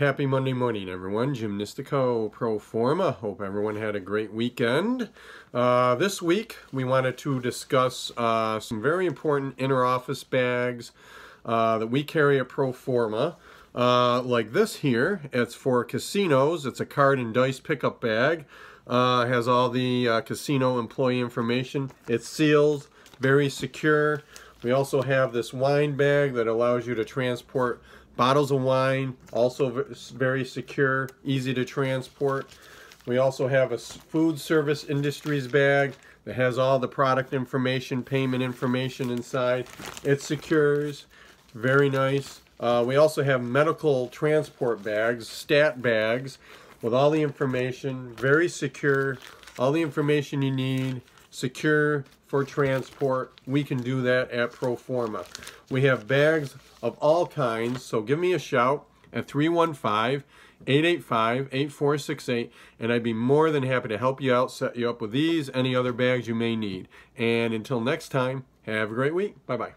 Happy Monday morning, everyone. Jim Nistico Pro Forma. Hope everyone had a great weekend. Uh, this week, we wanted to discuss uh, some very important inner office bags uh, that we carry at Proforma. Uh, like this here, it's for casinos. It's a card and dice pickup bag. Uh, has all the uh, casino employee information. It's sealed, very secure. We also have this wine bag that allows you to transport bottles of wine, also very secure, easy to transport. We also have a food service industries bag that has all the product information, payment information inside. It secures, very nice. Uh, we also have medical transport bags, stat bags, with all the information, very secure, all the information you need, secure for transport. We can do that at Proforma. We have bags of all kinds, so give me a shout at 315-885-8468 and I'd be more than happy to help you out, set you up with these, any other bags you may need. And until next time, have a great week. Bye-bye.